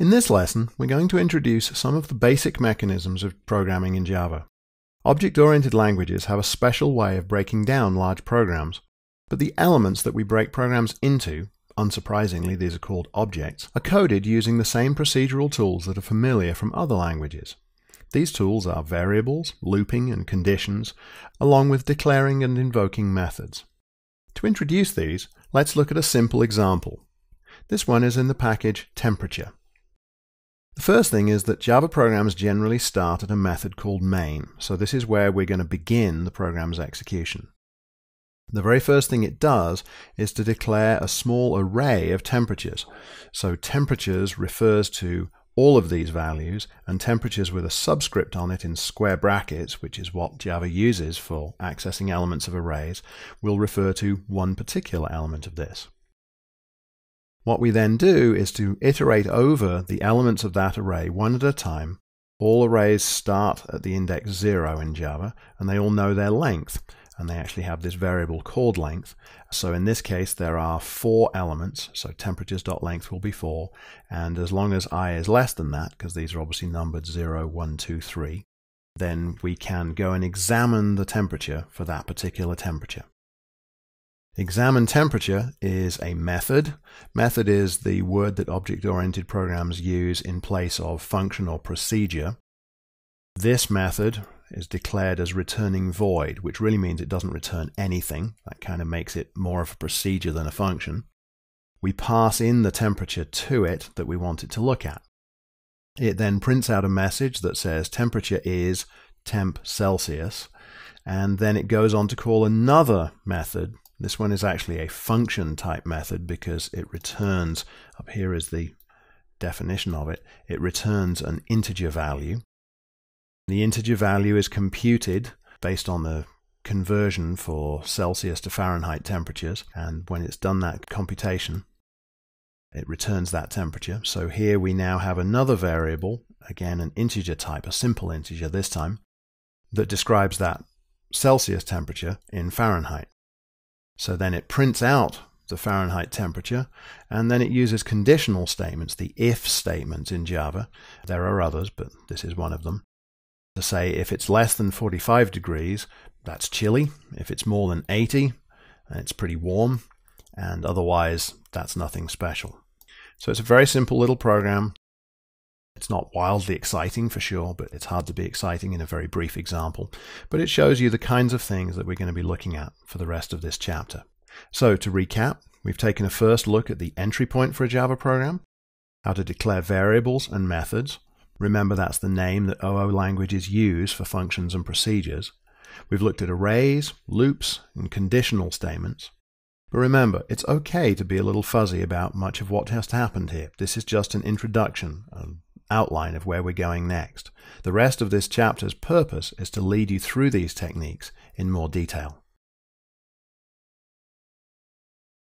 In this lesson, we're going to introduce some of the basic mechanisms of programming in Java. Object-oriented languages have a special way of breaking down large programs, but the elements that we break programs into, unsurprisingly these are called objects, are coded using the same procedural tools that are familiar from other languages. These tools are variables, looping, and conditions, along with declaring and invoking methods. To introduce these, let's look at a simple example. This one is in the package temperature. The first thing is that Java programs generally start at a method called main, so this is where we're going to begin the program's execution. The very first thing it does is to declare a small array of temperatures. So temperatures refers to all of these values, and temperatures with a subscript on it in square brackets, which is what Java uses for accessing elements of arrays, will refer to one particular element of this. What we then do is to iterate over the elements of that array one at a time. All arrays start at the index 0 in Java, and they all know their length, and they actually have this variable called length. So in this case, there are four elements, so temperatures.length will be 4, and as long as i is less than that, because these are obviously numbered 0, 1, 2, 3, then we can go and examine the temperature for that particular temperature. Examine temperature is a method. Method is the word that object-oriented programs use in place of function or procedure. This method is declared as returning void, which really means it doesn't return anything. That kind of makes it more of a procedure than a function. We pass in the temperature to it that we want it to look at. It then prints out a message that says temperature is temp Celsius, and then it goes on to call another method this one is actually a function type method because it returns, up here is the definition of it, it returns an integer value. The integer value is computed based on the conversion for Celsius to Fahrenheit temperatures, and when it's done that computation, it returns that temperature. So here we now have another variable, again an integer type, a simple integer this time, that describes that Celsius temperature in Fahrenheit. So then it prints out the Fahrenheit temperature, and then it uses conditional statements, the if statements in Java. There are others, but this is one of them. To say if it's less than 45 degrees, that's chilly. If it's more than 80, it's pretty warm. And otherwise, that's nothing special. So it's a very simple little program. It's not wildly exciting for sure, but it's hard to be exciting in a very brief example. But it shows you the kinds of things that we're going to be looking at for the rest of this chapter. So to recap, we've taken a first look at the entry point for a Java program, how to declare variables and methods. Remember that's the name that OO languages use for functions and procedures. We've looked at arrays, loops, and conditional statements. But remember, it's okay to be a little fuzzy about much of what has happened here. This is just an introduction, outline of where we're going next. The rest of this chapter's purpose is to lead you through these techniques in more detail.